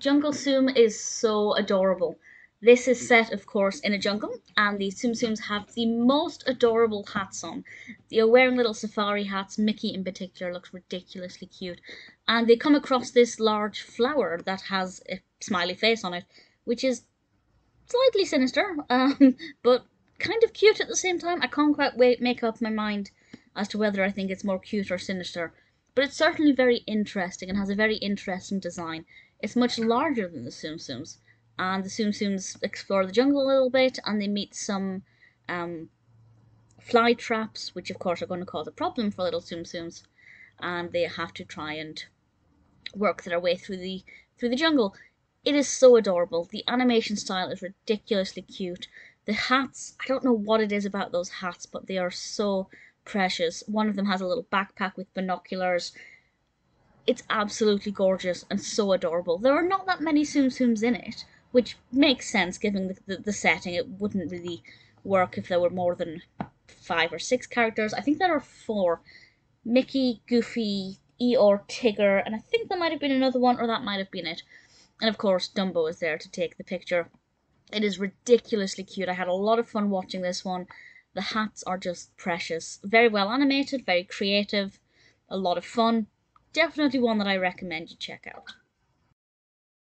Jungle Tsum is so adorable. This is set, of course, in a jungle, and the Tsum Tsums have the most adorable hats on. They are wearing little safari hats. Mickey, in particular, looks ridiculously cute. And they come across this large flower that has a smiley face on it, which is slightly sinister, um, but kind of cute at the same time. I can't quite wait, make up my mind as to whether I think it's more cute or sinister. But it's certainly very interesting and has a very interesting design. It's much larger than the Tsum Tsums and the Tsum Tsums explore the jungle a little bit and they meet some um, fly traps, which of course are going to cause a problem for little Tsum Tsums, and they have to try and work their way through the through the jungle. It is so adorable. The animation style is ridiculously cute. The hats, I don't know what it is about those hats, but they are so precious. One of them has a little backpack with binoculars. It's absolutely gorgeous and so adorable. There are not that many Tsum Tsums in it, which makes sense given the, the, the, setting. It wouldn't really work if there were more than five or six characters. I think there are four. Mickey, Goofy, Eeyore, Tigger, and I think there might have been another one, or that might have been it. And of course, Dumbo is there to take the picture. It is ridiculously cute. I had a lot of fun watching this one. The hats are just precious. Very well animated, very creative, a lot of fun. Definitely one that I recommend you check out.